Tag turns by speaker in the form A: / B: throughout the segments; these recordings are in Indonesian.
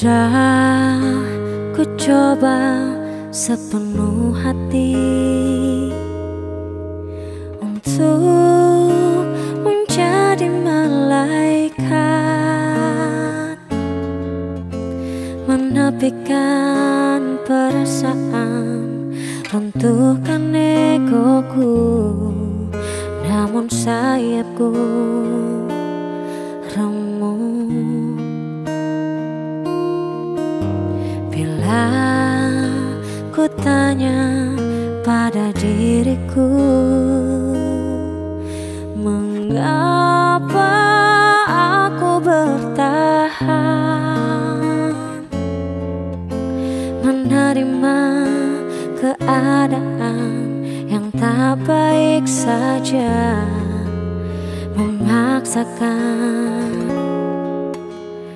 A: Sudah ku coba sepenuh hati Untuk menjadi malaikat Menepikan perasaan Runtuhkan egoku. Namun sayapku remuk Bila ku tanya pada diriku Mengapa aku bertahan? Menerima keadaan yang tak baik saja Memaksakan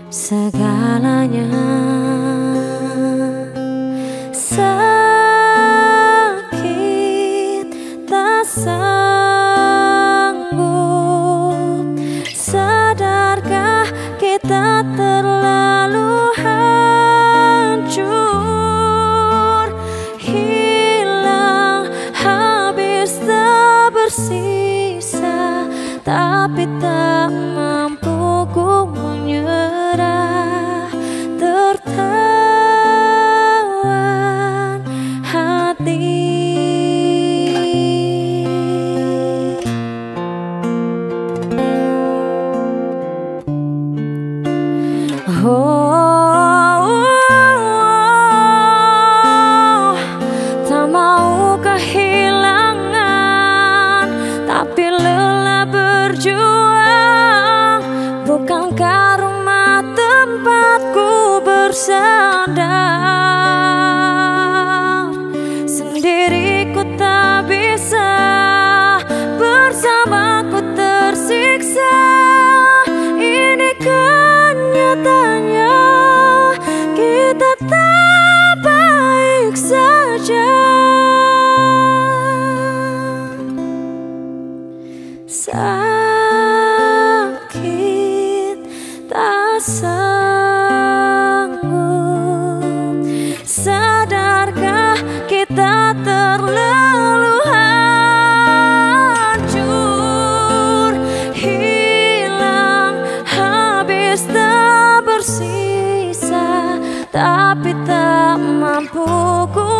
A: segalanya bersisa tempatku bersandar? Sendiriku tak bisa, bersamaku tersiksa. Ini kenyataannya, kita tak baik saja. Sakit tak sanggup tak bersisa Tapi tak mampu ku